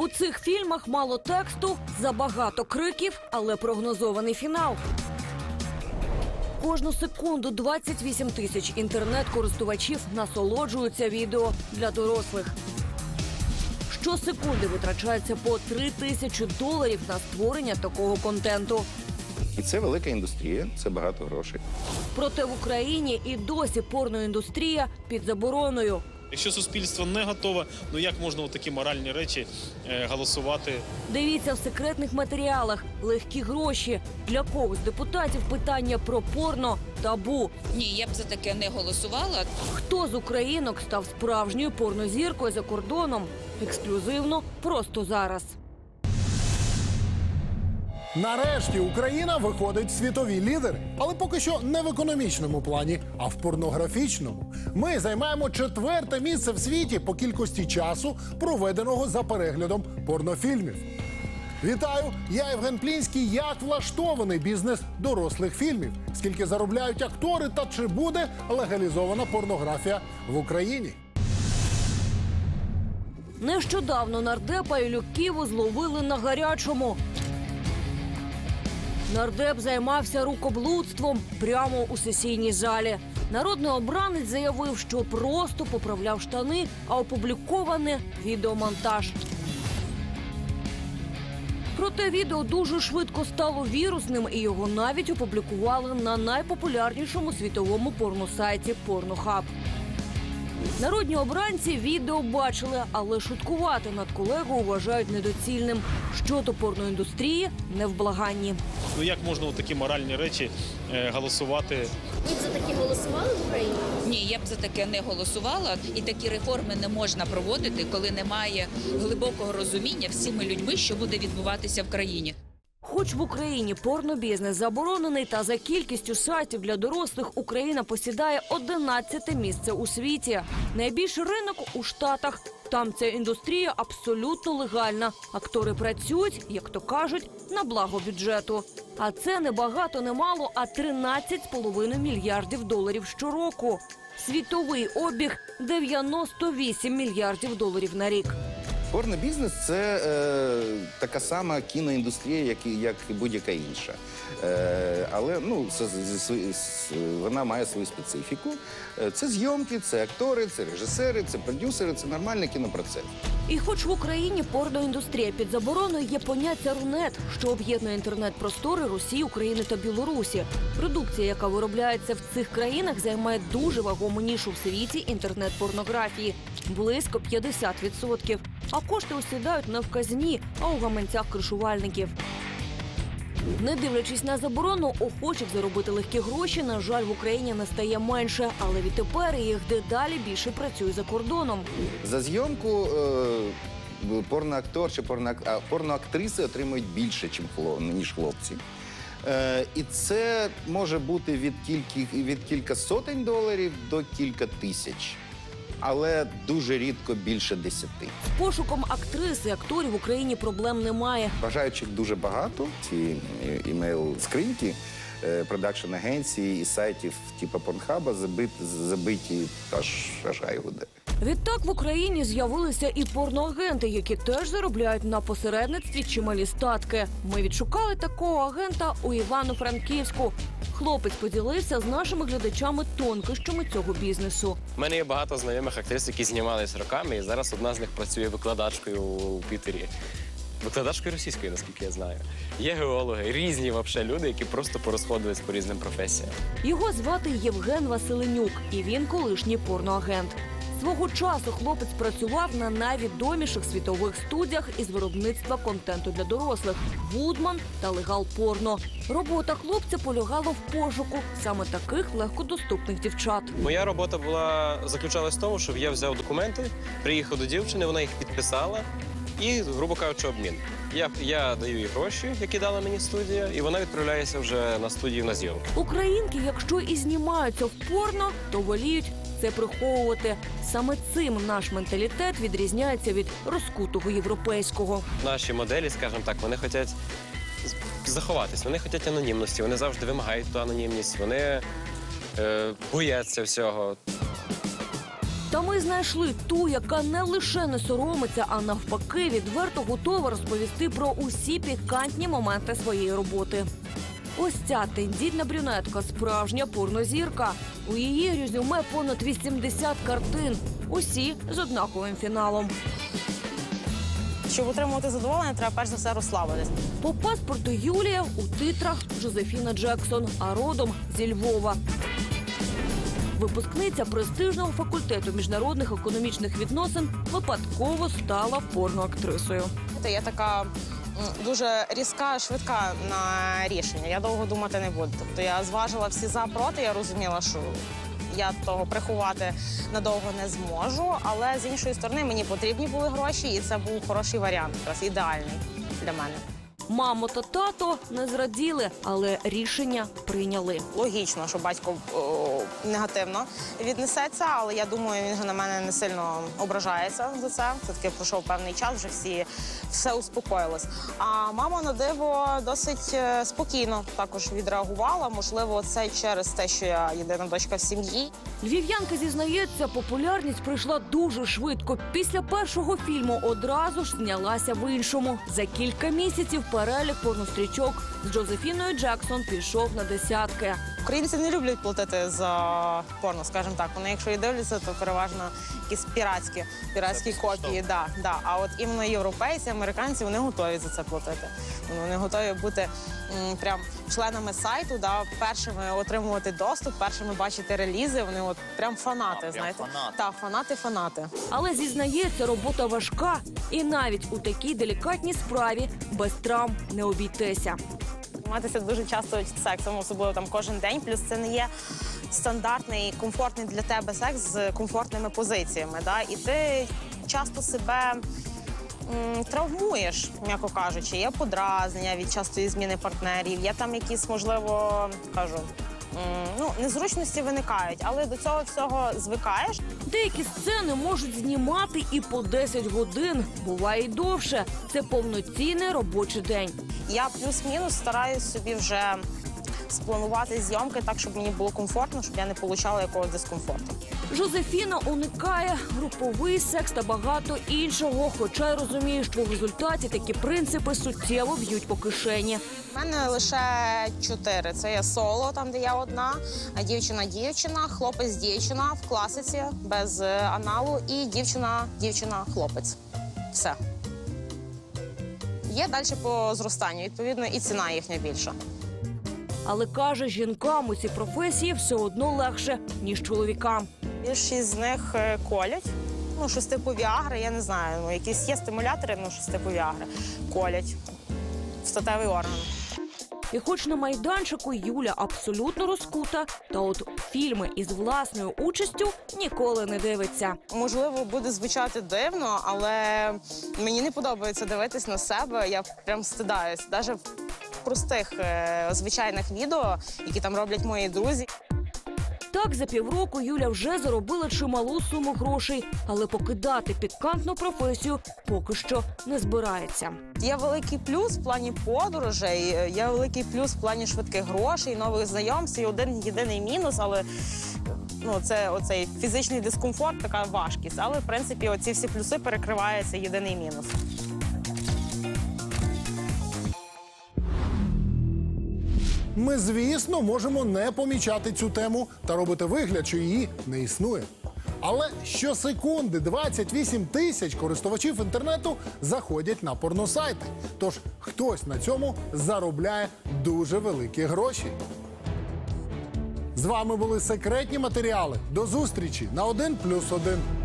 У цих фільмах мало тексту, забагато криків, але прогнозований фінал. Кожну секунду 28 тисяч інтернет-користувачів насолоджуються відео для дорослих. Щосекунди витрачається по 3 тисячі доларів на створення такого контенту. І це велика індустрія, це багато грошей. Проте в Україні і досі порноіндустрія під забороною. Якщо суспільство не готове, ну як можна у такі моральні речі е, голосувати? Дивіться в секретних матеріалах легкі гроші. Для когось депутатів питання про порно табу. Ні, я б за таке не голосувала. Хто з українок став справжньою порнозіркою за кордоном? Ексклюзивно просто зараз. Нарешті Україна виходить світові лідери, але поки що не в економічному плані, а в порнографічному. Ми займаємо четверте місце в світі по кількості часу, проведеного за переглядом порнофільмів. Вітаю! Я Євген Плінський. Як влаштований бізнес дорослих фільмів? Скільки заробляють актори та чи буде легалізована порнографія в Україні? Нещодавно нардепа Ілю Ківу зловили на гарячому. Нардеп займався рукоблудством прямо у сесійній залі. Народний обранець заявив, що просто поправляв штани, а опубліковане відеомонтаж. Проте відео дуже швидко стало вірусним, і його навіть опублікували на найпопулярнішому світовому порносайті Порнохаб. Народні обранці відео бачили, але шуткувати над колегою вважають недоцільним. Щодо порноіндустрії не в благанні. Ну як можна у такі моральні речі е, голосувати? Ви б за такі голосували в Україні? Ні, я б за таке не голосувала. І такі реформи не можна проводити, коли немає глибокого розуміння всіми людьми, що буде відбуватися в країні. Хоч в Україні порнобізнес заборонений, та за кількістю сайтів для дорослих Україна посідає 11 місце у світі. Найбільший ринок у Штатах. Там ця індустрія абсолютно легальна. Актори працюють, як то кажуть, на благо бюджету. А це не багато, не мало, а 13,5 мільярдів доларів щороку. Світовий обіг 98 мільярдів доларів на рік. Порнобізнес це е, така сама кіноіндустрія, як і, як і будь-яка інша. Е, але ну, це, з- вона має свою специфіку. Е, Це зйомки, це актори, це режисери, це продюсери, це нормальний кінопроцес. І хоч в Україні порноіндустрія під забороною є поняття рунет, що об'єднує інтернет-простори Росії, України та Білорусі. Продукція, яка виробляється в цих країнах, займає дуже вагому нішу в світі інтернет-порнографії близько 50%. А кошти осідають не в казні, а у гаманцях кришувальників. Не дивлячись на заборону, охочих заробити легкі гроші, на жаль, в Україні не стає менше, але відтепер їх дедалі більше працює за кордоном. За зйомку е, порноактор чи порноак- порноактриси отримують більше, чим хло- ніж хлопці. Е, і це може бути від, кільки, від кілька сотень доларів до кілька тисяч, але дуже рідко більше десяти. З пошуком актриси акторів в Україні проблем немає. Бажаючих дуже багато. Ці е, імейл-скриньки е, продакшн агенції і сайтів типу Порнхаба забиті, забиті аж аж гайвуде. Відтак в Україні з'явилися і порноагенти, які теж заробляють на посередництві чималі статки. Ми відшукали такого агента у Івано-Франківську. Хлопець поділився з нашими глядачами тонкощами цього бізнесу. У мене є багато знайомих актрис, які знімались роками, і зараз одна з них працює викладачкою у Пітері. Викладачкою російської, наскільки я знаю. Є геологи, різні вообще люди, які просто порозходились по різним професіям. Його звати Євген Василенюк, і він колишній порноагент. Свого часу хлопець працював на найвідоміших світових студіях із виробництва контенту для дорослих Вудман та Легал Порно. Робота хлопця полягала в пошуку саме таких легкодоступних дівчат. Моя робота була заключалась в тому, що я взяв документи, приїхав до дівчини, вона їх підписала. І, грубо кажучи, обмін. Я, я даю їй гроші, які дала мені студія, і вона відправляється вже на студію на зйомки. Українки, якщо і знімаються в порно, то воліють це приховувати. Саме цим наш менталітет відрізняється від розкутого європейського. Наші моделі, скажімо так, вони хочуть заховатись, вони хочуть анонімності, вони завжди вимагають ту анонімність, вони е, бояться всього. Ми знайшли ту, яка не лише не соромиться, а навпаки, відверто готова розповісти про усі пікантні моменти своєї роботи. Ось ця тендітна брюнетка, справжня порнозірка. У її резюме понад 80 картин, усі з однаковим фіналом. Щоб отримувати задоволення, треба перш за все розслабитись. По паспорту Юлія у титрах Жозефіна Джексон, а родом зі Львова. Випускниця престижного факультету міжнародних економічних відносин випадково стала порноактрисою. Я така дуже різка, швидка на рішення. Я довго думати не буду. Тобто я зважила всі за проти. Я розуміла, що я того приховати надовго не зможу. Але з іншої сторони мені потрібні були гроші, і це був хороший варіант, якраз ідеальний для мене. Мамо та тато не зраділи, але рішення прийняли. Логічно, що батько о, негативно віднесеться, але я думаю, він на мене не сильно ображається за це. Все таки пройшов певний час, вже всі все успокоїлось. А мама на диво досить е, спокійно також відреагувала. Можливо, це через те, що я єдина дочка в сім'ї. Львів'янка зізнається, популярність прийшла дуже швидко. Після першого фільму одразу ж знялася в іншому. За кілька місяців перелік порнострічок з Джозефіною Джексон пішов на десятки. Українці не люблять платити за порно, скажімо так. Вони, якщо і дивляться, то переважно якісь піратські, піратські копії. Да, да. А от іменно європейці, американці вони готові за це платити. Вони готові бути м, прям членами сайту, да, першими отримувати доступ, першими бачити релізи. Вони от прям фанати, знаєте. Так, фанати, фанати. Але зізнається, робота важка, і навіть у такій делікатній справі без травм не обійтися. Займатися дуже часто сексом, особливо там кожен день. Плюс це не є стандартний комфортний для тебе секс з комфортними позиціями. Да? І ти часто себе м, травмуєш, м'яко кажучи. Є подразнення від частої зміни партнерів, є там якісь, можливо, кажу. Ну, незручності виникають, але до цього всього звикаєш. Деякі сцени можуть знімати і по 10 годин, буває й довше. Це повноцінний робочий день. Я плюс-мінус стараюсь собі вже спланувати зйомки так, щоб мені було комфортно, щоб я не отримала якогось дискомфорту. Жозефіна уникає груповий секс та багато іншого, хоча й розуміє, що в результаті такі принципи суттєво б'ють по кишені. У мене лише чотири. Це є соло, там де я одна, дівчина-дівчина, хлопець-дівчина в класиці без е, аналу, і дівчина-дівчина-хлопець. Все. Є далі по зростанню, відповідно, і ціна їхня більша. Але каже, жінкам у цій професії все одно легше ніж чоловікам. Більшість з них е, колять. Ну, щось типу Віагри, я не знаю. Ну, якісь є стимулятори, ну щось типу Віагри. Колять в статевий орган. І хоч на майданчику Юля абсолютно розкута, та от фільми із власною участю ніколи не дивиться. Можливо, буде звучати дивно, але мені не подобається дивитись на себе. Я прям стидаюсь. Навіть простих е, звичайних відео, які там роблять мої друзі. Так, за півроку Юля вже заробила чималу суму грошей, але покидати пікантну професію поки що не збирається. Є великий плюс в плані подорожей, е, є великий плюс в плані швидких грошей, нових знайомств. І один єдиний мінус, але ну це оцей фізичний дискомфорт, така важкість. Але в принципі, оці всі плюси перекриваються єдиний мінус. Ми, звісно, можемо не помічати цю тему та робити вигляд, що її не існує. Але щосекунди 28 тисяч користувачів інтернету заходять на порносайти. Тож хтось на цьому заробляє дуже великі гроші. З вами були секретні матеріали. До зустрічі на 1+,1.